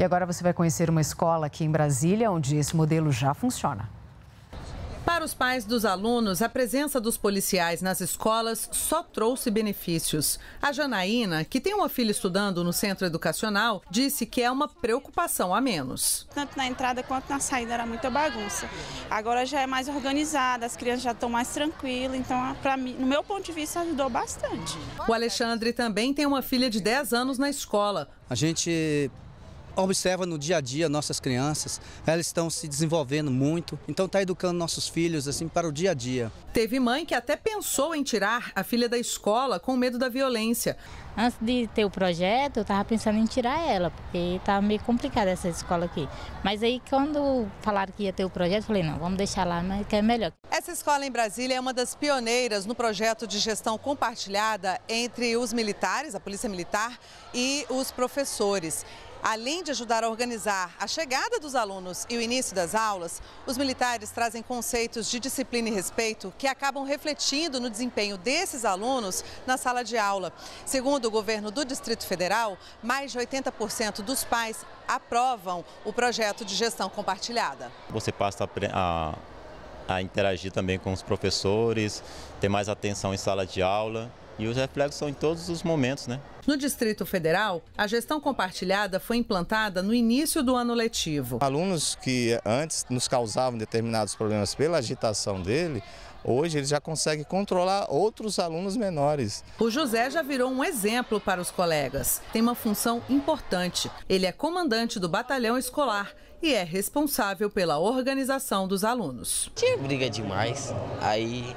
E agora você vai conhecer uma escola aqui em Brasília, onde esse modelo já funciona. Para os pais dos alunos, a presença dos policiais nas escolas só trouxe benefícios. A Janaína, que tem uma filha estudando no centro educacional, disse que é uma preocupação a menos. Tanto na entrada quanto na saída era muita bagunça. Agora já é mais organizada, as crianças já estão mais tranquilas, então para mim, no meu ponto de vista, ajudou bastante. O Alexandre também tem uma filha de 10 anos na escola. A gente observa no dia a dia nossas crianças, elas estão se desenvolvendo muito, então está educando nossos filhos assim para o dia a dia. Teve mãe que até pensou em tirar a filha da escola com medo da violência. Antes de ter o projeto, eu estava pensando em tirar ela, porque estava meio complicada essa escola aqui. Mas aí quando falaram que ia ter o projeto, eu falei, não, vamos deixar lá, mas que é melhor. Essa escola em Brasília é uma das pioneiras no projeto de gestão compartilhada entre os militares, a Polícia Militar e os professores. Além de ajudar a organizar a chegada dos alunos e o início das aulas, os militares trazem conceitos de disciplina e respeito que acabam refletindo no desempenho desses alunos na sala de aula. Segundo o governo do Distrito Federal, mais de 80% dos pais aprovam o projeto de gestão compartilhada. Você passa a, a interagir também com os professores, ter mais atenção em sala de aula e os reflexos são em todos os momentos, né? No Distrito Federal, a gestão compartilhada foi implantada no início do ano letivo. Alunos que antes nos causavam determinados problemas pela agitação dele, Hoje eles já conseguem controlar outros alunos menores. O José já virou um exemplo para os colegas. Tem uma função importante. Ele é comandante do batalhão escolar e é responsável pela organização dos alunos. Tinha briga demais, aí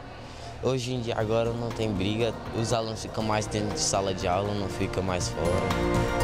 Hoje em dia agora não tem briga, os alunos ficam mais dentro de sala de aula, não fica mais fora.